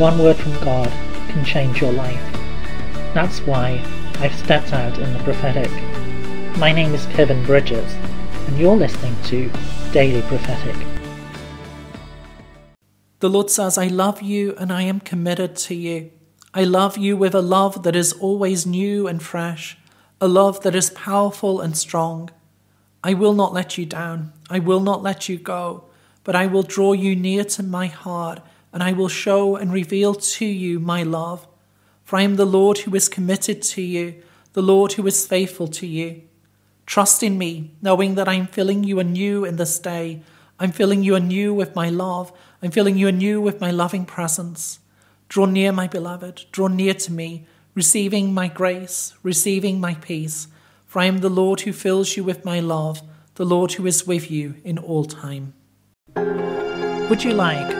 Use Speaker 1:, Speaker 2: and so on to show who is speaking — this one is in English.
Speaker 1: one word from God can change your life. That's why I've stepped out in the prophetic. My name is Kevin Bridges, and you're listening to Daily Prophetic.
Speaker 2: The Lord says, I love you and I am committed to you. I love you with a love that is always new and fresh, a love that is powerful and strong. I will not let you down. I will not let you go, but I will draw you near to my heart, and I will show and reveal to you my love. For I am the Lord who is committed to you, the Lord who is faithful to you. Trust in me, knowing that I am filling you anew in this day. I'm filling you anew with my love. I'm filling you anew with my loving presence. Draw near, my beloved, draw near to me, receiving my grace, receiving my peace. For I am the Lord who fills you with my love, the Lord who is with you in all time.
Speaker 1: Would you like